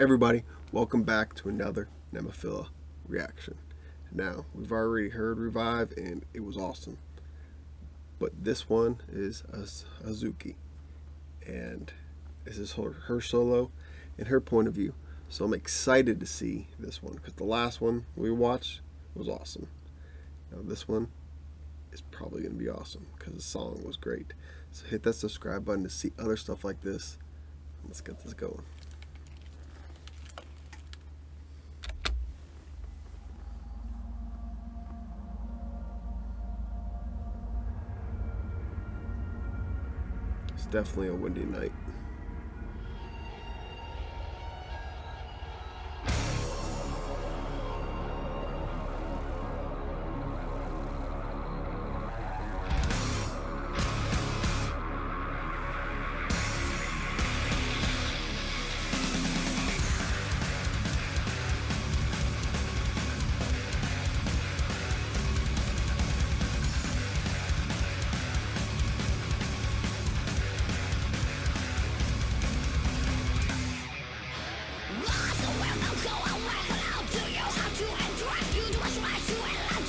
Everybody, welcome back to another Nemophila reaction. Now, we've already heard Revive and it was awesome. But this one is Hazuki. And this is her, her solo and her point of view. So I'm excited to see this one because the last one we watched was awesome. Now this one is probably going to be awesome because the song was great. So hit that subscribe button to see other stuff like this. Let's get this going. Definitely a windy night.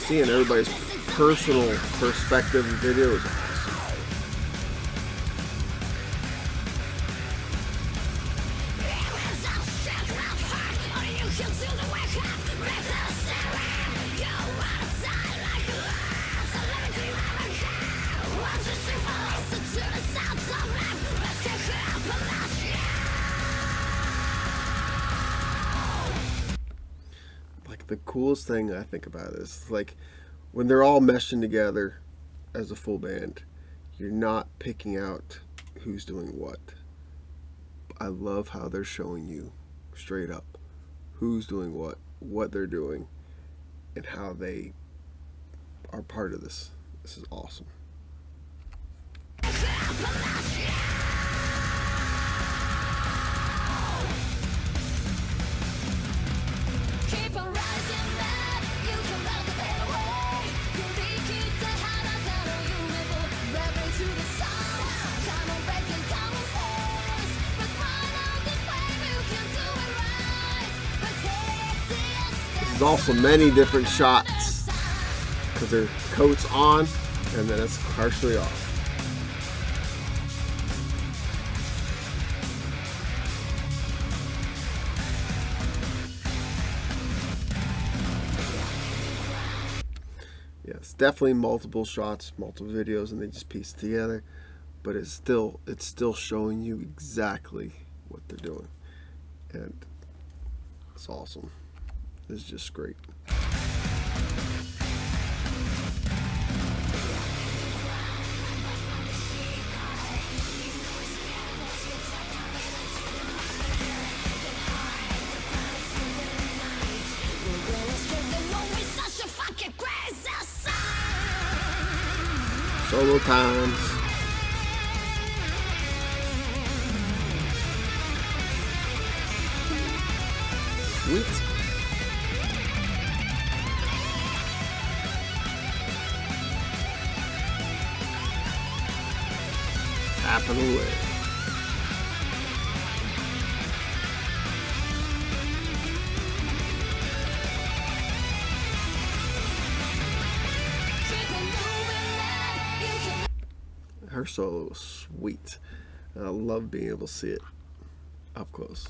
Seeing everybody's personal perspective and video the coolest thing I think about is like when they're all meshing together as a full band, you're not picking out who's doing what. I love how they're showing you straight up who's doing what, what they're doing, and how they are part of this. This is awesome. There's also many different shots because their coat's on and then it's partially off. Yes, definitely multiple shots, multiple videos, and they just piece together. But it's still it's still showing you exactly what they're doing, and it's awesome is just great. Solo times. Sweet. Tapping away. Her solo was sweet. I love being able to see it up close.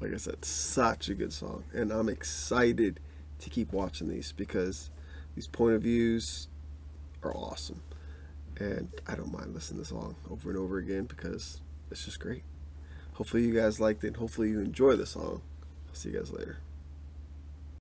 like I said, such a good song. And I'm excited to keep watching these because these point of views are awesome. And I don't mind listening to this song over and over again because it's just great. Hopefully you guys liked it. Hopefully you enjoy the song. I'll see you guys later.